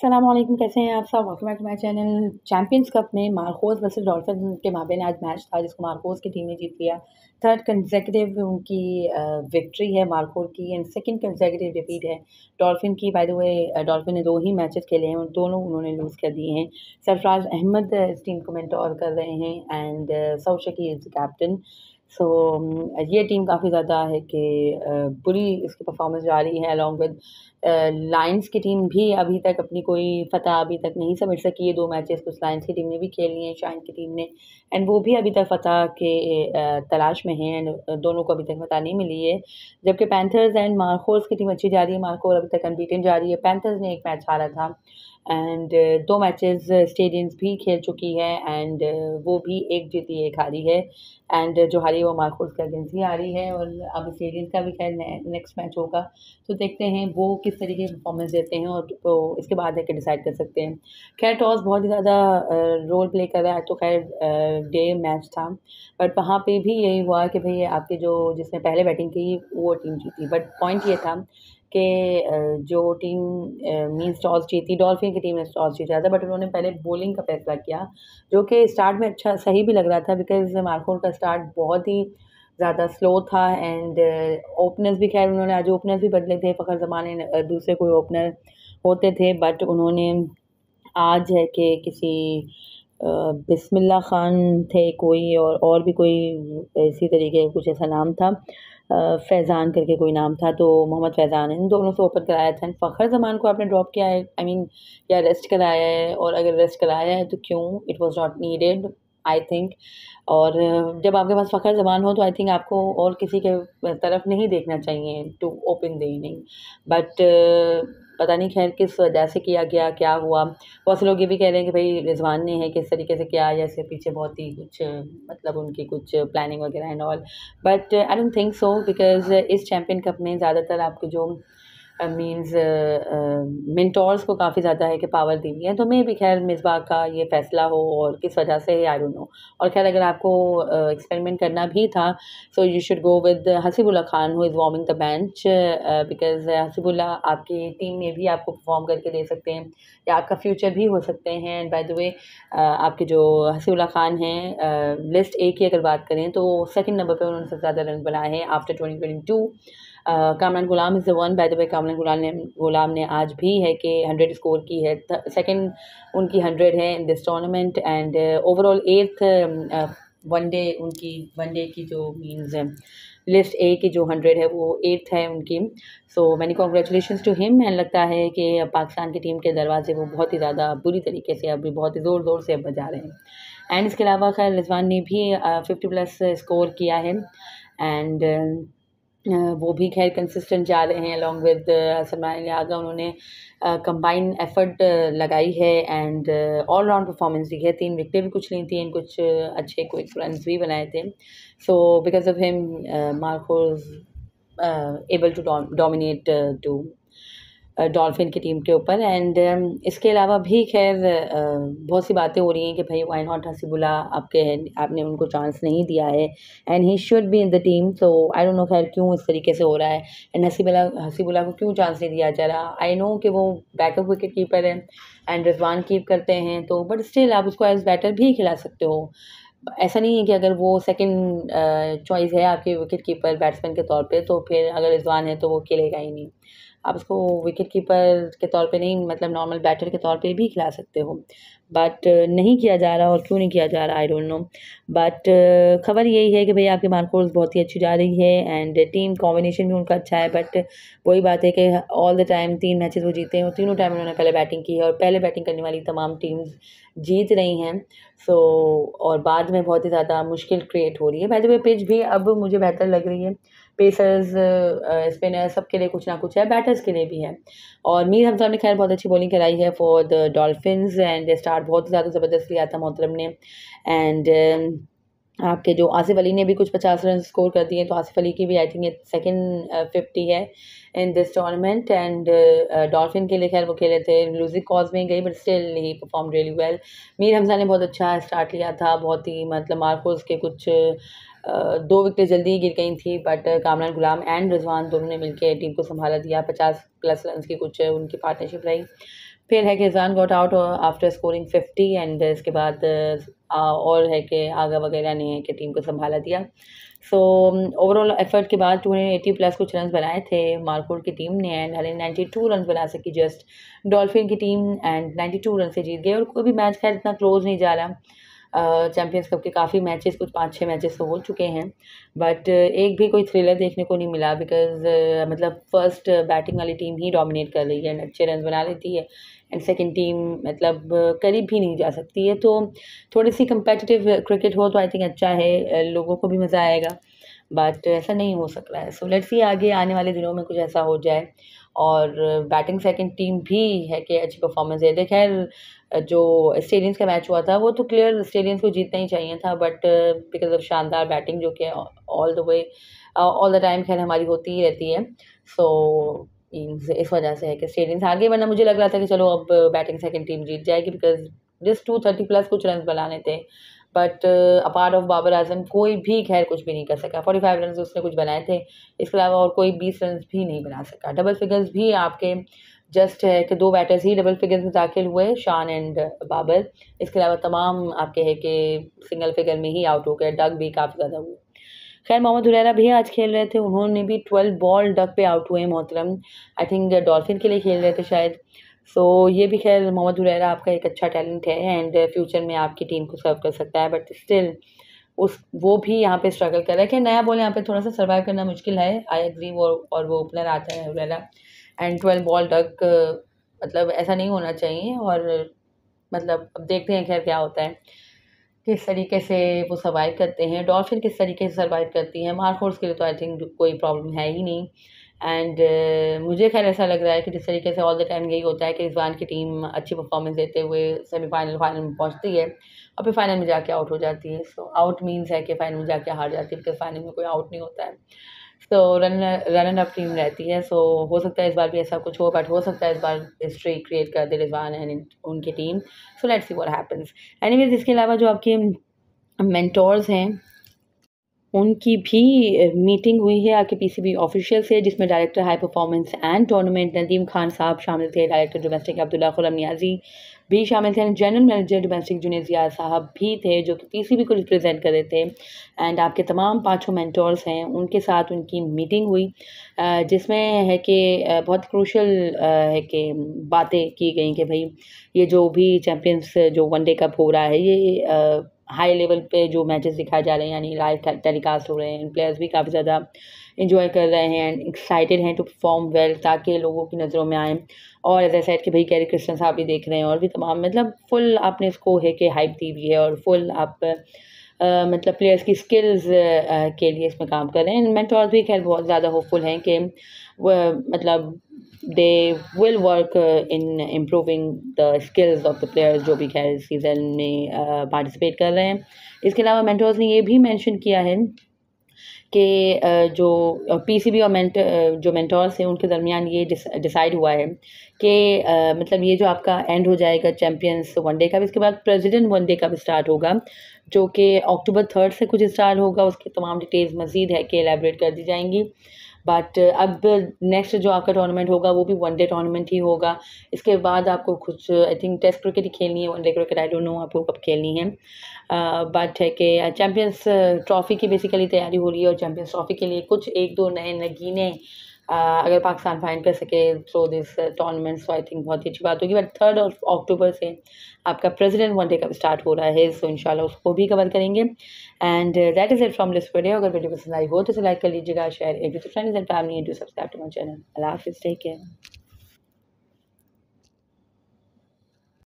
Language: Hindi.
सलामकुम कैसे हैं आप सब? Welcome back to my channel champions cup में मार्कोस वर्सेस डॉल्फिन के माबेन आज मैच था, जिसको मार्कोस की टीम ने जीत लिया। थर्ड कंसेक्यूटिव उनकी विक्ट्री है मार्कोर की एंड सेकंड कंसेक्यूटिव डिफीट है डॉल्फिन की। बाय द वे डॉल्फिन ने दो ही मैचेस खेले हैं और दोनों उन्होंने लूज़ कर दिए हैं। सरफराज अहमद इस टीम को मेंटोर कर रहे हैं and Saud Shakeel is captain so so, ये टीम काफ़ी ज़्यादा है कि बुरी इसकी परफॉर्मेंस जा रही है अलॉन्ग विद लाइंस की टीम भी अभी तक अपनी कोई फतह अभी तक नहीं समझ सकी। है दो मैचेस कुछ लाइंस की टीम ने भी खेल लिए हैं शाइन की टीम ने। एंड वो भी अभी तक फतह के तलाश में हैं एंड दोनों को अभी तक फतह नहीं मिली है। जबकि पैंथर्स एंड मार्कोर्स की टीम अच्छी जा रही है। मार्कोर अभी तक अनबीटन जा रही है। पैंथर्स ने एक मैच हारा था। एंड uh, दो मैचेस स्टेडियम्स भी खेल चुकी है एंड uh, वो भी एक जीती एक हारी है। एंड uh, जो हारी वो मार्कोस के अगेंस्ट ही हारी है और अब स्टेडियम्स का भी खैर नेक्स्ट मैच होगा। तो देखते हैं वो किस तरीके की परफॉर्मेंस देते हैं और तो इसके बाद है कि डिसाइड कर सकते हैं। खैर टॉस बहुत ही ज़्यादा रोल प्ले कर रहा है। तो खैर डे मैच था। बट वहाँ पे भी यही हुआ कि भाई आपके जो जिसने पहले बैटिंग की वो टीम जीती। बट पॉइंट ये था कि जो टीम मीन्स टॉस जीती, डॉल्फिन की टीम ने टॉस जीता था, बट उन्होंने पहले बॉलिंग का फैसला किया, जो कि स्टार्ट में अच्छा सही भी लग रहा था बिकॉज़ मार्कोर का स्टार्ट बहुत ही ज़्यादा स्लो था एंड ओपनर्स भी, खैर उन्होंने आज ओपनर्स भी बदले थे, फ़खर ज़माने दूसरे कोई ओपनर होते थे बट उन्होंने आज है कि किसी बिस्मिल्ला ख़ान थे कोई और और भी कोई इसी तरीके का कुछ ऐसा नाम था। फैज़ान करके कोई नाम था तो मोहम्मद फैज़ान इन दोनों से ओपन कराया था। फ़खर ज़मान को आपने ड्रॉप किया है? आई मीन या रेस्ट कराया है? और अगर रेस्ट कराया है तो क्यों? It was not needed I think और जब आपके पास फ़खर ज़बान हो तो आई थिंक आपको और किसी के तरफ़ नहीं देखना चाहिए to open the inning but पता नहीं खैर किस वजह से किया गया, क्या हुआ। बहुत से लोग ये भी कह रहे हैं कि भाई रिजवान ने है, किस तरीके से किया, या इससे पीछे बहुत ही कुछ मतलब उनकी कुछ प्लानिंग वगैरह and all but I don't think so because इस चैम्पियन कप में ज़्यादातर आपको जो मीन्स मिनटोर्स को काफ़ी ज़्यादा है कि पावर दी है। तो मे भी खैर मिसबा का ये फ़ैसला हो और किस वजह से आई डोंट नो और खैर अगर आपको एक्सपेरिमेंट uh, करना भी था so you should go with Haseebullah Khan who is warming the bench because Haseebullah आपकी टीम में भी आपको परफॉर्म करके दे सकते हैं। या आपका फ्यूचर भी हो सकते हैं। एंड बाय द वे आपके जो हसीबुल्ला खान हैं लिस्ट uh, ए की अगर बात करें तो सेकेंड नंबर पर उन्होंने सबसे ज़्यादा रन बनाए हैं after twenty twenty two Kamran Ghulam is the one by the way Kamran Ghulam ने गुलाम ने आज भी है कि हंड्रेड स्कोर की है। सेकंड उनकी हंड्रेड है in this tournament and overall eighth one day उनकी वन डे की जो मीन्स लिस्ट ए की जो हंड्रेड है, वो एट्थ है उनकी। So many congratulation to him and लगता है कि पाकिस्तान की टीम के दरवाजे वो बहुत ही ज़्यादा बुरी तरीके से अभी बहुत ही ज़ोर ज़ोर से बजा रहे हैं। एंड इसके अलावा खैर रिजवान ने भी फिफ्टी प्लस स्कोर किया है। एंड वो भी खैर कंसिस्टेंट जा रहे हैं अलॉन्ग विद सलमान आगा उन्होंने कंबाइन एफर्ट लगाई है एंड ऑल राउंड परफॉर्मेंस दी है। तीन विकटें भी कुछ ली थी कुछ अच्छे क्विक रन भी बनाए थे। So because of him Markhors able to dominate to Dolphin की टीम के ऊपर। एंड इसके अलावा भी खैर बहुत सी बातें हो रही हैं कि भाई वाई नॉट हसीबुल्ला आपके आपने उनको चांस नहीं दिया है। And he should be in the team so I don't know खैर क्यों इस तरीके से हो रहा है। एंड हसीबुल्ला हसीबुल्ला को क्यों चांस नहीं दिया जा रहा? आई नो कि वो बैकअप विकेट कीपर है एंड रिजवान कीप करते हैं तो बट स्टिल आप उसको एज बैटर भी खिला सकते हो। ऐसा नहीं है कि अगर वो सेकंड चॉइस है आपके विकेट कीपर बैट्समैन के तौर पे तो फिर अगर रिजवान है तो वो खेलेगा ही नहीं। आप उसको विकेट कीपर के तौर पे नहीं मतलब नॉर्मल बैटर के तौर पे भी खिला सकते हो। बट नहीं किया जा रहा और क्यों नहीं किया जा रहा आई डोंट नो बट खबर यही है कि भाई आपके मार्कोर्स बहुत ही अच्छी जा रही है एंड टीम कॉम्बिनेशन भी उनका अच्छा है बट वही बात है कि ऑल द टाइम तीन मैचेस वो जीते हैं तीनों टाइम उन्होंने पहले बैटिंग की है और पहले बैटिंग करने वाली तमाम टीम्स जीत रही हैं। सो so, और बाद में बहुत ही ज़्यादा मुश्किल क्रिएट हो रही है। बैठे वे पिच भी अब मुझे बेहतर लग रही है। पेसर्स स्पिनर्स सब के लिए कुछ ना कुछ है बैटर्स के लिए भी है। और मीर हम साहब ने खैर बहुत अच्छी बॉलिंग कराई है for the Dolphin and star बहुत ही ज़्यादा ज़बरदस्त लिया था मोहतरम ने। एंड आपके जो आसिफ अली ने भी कुछ पचास रन स्कोर कर दिए तो आसिफ अली की भी आई थिंक ये सेकेंड फिफ्टी है in this tournament and Dolphin के लिए खैर वो खेले थे लूजिंग कॉज में गई but still he perform really well Mir Hamza ने बहुत अच्छा स्टार्ट लिया था, बहुत ही मतलब मार्कोस के कुछ दो विकेट जल्दी ही गिर गई थी बट कामरान गुलाम एंड रिजवान दोनों ने मिलकर टीम को संभाला दिया, पचास प्लस रन की कुछ उनकी पार्टनरशिप रही। फिर है कि जान got out after scoring fifty and इसके बाद और है कि आगा वगैरह ने है कि टीम को संभाला दिया। सो ओवरऑल एफर्ट के बाद टू हंड्रेड एटी प्लस कुछ रन बनाए थे मारकोट की टीम ने and hundred ninety two run बना सकी जस्ट डॉल्फिन की team and ninety two run से जीत गए। और कोई भी मैच खैर इतना क्लोज नहीं जा रहा। चैम्पियंस कप के काफ़ी मैचेस कुछ पाँच छः मैचेस हो चुके हैं। बट एक भी कोई थ्रिलर देखने को नहीं मिला बिकॉज़ मतलब फ़र्स्ट बैटिंग वाली टीम ही डोमिनेट कर रही है, अच्छे रन बना लेती है। एंड सेकेंड टीम मतलब करीब भी नहीं जा सकती है। तो थोड़ी सी कंपेटिटिव क्रिकेट हो तो आई थिंक अच्छा है लोगों को भी मज़ा आएगा। बट ऐसा नहीं हो सक रहा है। सो लेट्स सी आगे, आने वाले दिनों में कुछ ऐसा हो जाए। और बैटिंग सेकंड टीम भी है कि अच्छी परफॉर्मेंस है। खैर, जो स्टेडियंस का मैच हुआ था, वो तो क्लियर स्टेडियंस को जीतना ही चाहिए था। बट बिकॉज़ ऑफ़ शानदार बैटिंग जो कि all the way all the time खैर हमारी होती ही रहती है। सो इस वजह से है कि स्टेडियंस आगे वरना मुझे लग रहा था कि चलो अब बैटिंग सेकेंड टीम जीत जाएगी because just two thirty plus कुछ रन बनाने थे but apart of Babar Azam कोई भी खैर कुछ भी नहीं कर सका। फोर्टी फाइव रन उसने कुछ बनाए थे। इसके अलावा और कोई बीस रन भी नहीं बना सका। डबल फिगर्स भी आपके जस्ट है कि दो बैटर्स ही डबल फिगर्स में दाखिल हुए शान एंड बाबर इसके अलावा तमाम आपके है कि सिंगल फिगर में ही आउट हो गए। डग भी काफ़ी ज़्यादा हुए। खैर मोहम्मद हुरैरा भी आज खेल रहे थे उन्होंने भी ट्वेल्व बॉल डक पे आउट हुए मोहतरम। आई थिंक डॉल्फिन के लिए खेल रहे थे शायद। सो so, ये भी खैर मोहम्मद हुरैरा आपका एक अच्छा टैलेंट है एंड फ्यूचर में आपकी टीम को सर्व कर सकता है बट स्टिल उस वो भी यहाँ पे स्ट्रगल कर रहा है। कि नया बॉल यहाँ पे थोड़ा सा सर्वाइव करना मुश्किल है आई एग्री वो और वो ओपनर आता है Hurairah. And twelve ball duck मतलब ऐसा नहीं होना चाहिए और मतलब अब देखते हैं खैर क्या होता है। किस तरीके से वो सर्वाइव करते हैं डॉल्फिन किस तरीके से सर्वाइव करती हैं मारखोर्स के लिए तो आई थिंक कोई प्रॉब्लम है ही नहीं। एंड uh, मुझे खैर ऐसा लग रहा है कि जिस तरीके से ऑल द टाइम यही होता है कि रिजवान की टीम अच्छी परफॉर्मेंस देते हुए सेमीफाइनल फाइनल में पहुँचती है और फिर फाइनल में जाके आउट हो जाती है। सो आउट मीन्स है कि फाइनल में जाके हार जाती है बिकॉज़ फाइनल में कोई आउट नहीं होता है। So run run and up team रहती है सो so, हो सकता है इस बार भी ऐसा कुछ हो बट हो सकता है इस बार हिस्ट्री क्रिएट कर दे रिजवान एंड उनकी team so let's see what happens anyways इसके अलावा जो आपके मेंटोर्स हैं उनकी भी मीटिंग हुई है आपके पीसीबी ऑफिशियल से जिसमें director high performance and tournament Nadeem Khan sahab शामिल थे डायरेक्टर डोमेस्टिक अब्दुल्ला खुलम नियाजी भी शामिल थे general manager domestic Junaid Ziyad साहब भी थे, जो कि पीसीबी को रिप्रेजेंट कर रहे थे। एंड आपके तमाम पाँचों मैंटोर्स हैं, उनके साथ उनकी मीटिंग हुई जिसमें है कि बहुत क्रूशल है कि बातें की गई कि भाई, ये जो भी चैम्पियंस जो वनडे कप हो रहा है, ये हाई लेवल पे जो मैचेस दिखाए जा रहे हैं, यानी लाइव टेलीकास्ट हो रहे हैं प्लेयर्स भी काफ़ी ज़्यादा इंजॉय कर रहे हैं एंड एक्साइटेड हैं टू परफॉर्म वेल ताकि लोगों की नज़रों में आए। और एज ए सेट कि भाई कैरी क्रिस्टन साहब भी देख रहे हैं और भी तमाम मतलब फुल आपने इसको है कि हाइप दी हुई है और फुल आप Uh, मतलब प्लेयर्स की स्किल्स के लिए इसमें काम कर रहे हैं। मेंटोर्स भी खैर बहुत ज़्यादा होपफुल हैं कि मतलब they will work in improving the skills of the players जो भी खैर सीज़न में पार्टिसिपेट कर रहे हैं। इसके अलावा मेंटर्स ने ये भी मेंशन किया है कि जो पीसीबी और मेंट जो मेंटोर्स हैं, उनके दरमियान ये डिसाइड हुआ है कि मतलब ये जो आपका एंड हो जाएगा चैम्पियंस वनडे का इसके बाद प्रेसिडेंट वनडे का भी स्टार्ट होगा, जो कि अक्टूबर थर्ड से कुछ स्टार्ट होगा, उसकी तमाम डिटेल्स मज़ीद है कि एलेबरेट कर दी जाएँगी। बट uh, अब नेक्स्ट जो आपका टूर्नामेंट होगा वो भी वनडे टूर्नामेंट ही होगा। इसके बाद आपको कुछ आई थिंक टेस्ट क्रिकेट ही खेलनी है one day cricket I don't know आपको कब खेलनी है। बट uh, है कि चैम्पियंस ट्रॉफ़ी की बेसिकली तैयारी हो रही है और चैम्पियंस ट्रॉफ़ी के लिए कुछ एक दो नए नगीने अगर पाकिस्तान फाइन कर सके through this tournament so I think बहुत ही अच्छी बात होगी। बट थर्ड अक्टूबर से आपका प्रेसिडेंट वनडे कब स्टार्ट हो रहा है सो इंशाल्लाह उसको भी कवर करेंगे। And that is it from this video अगर वीडियो पसंद आई हो तो लाइक कर लीजिएगा share and family to subscribe to my channel Allah हाफिज़ टेक केयर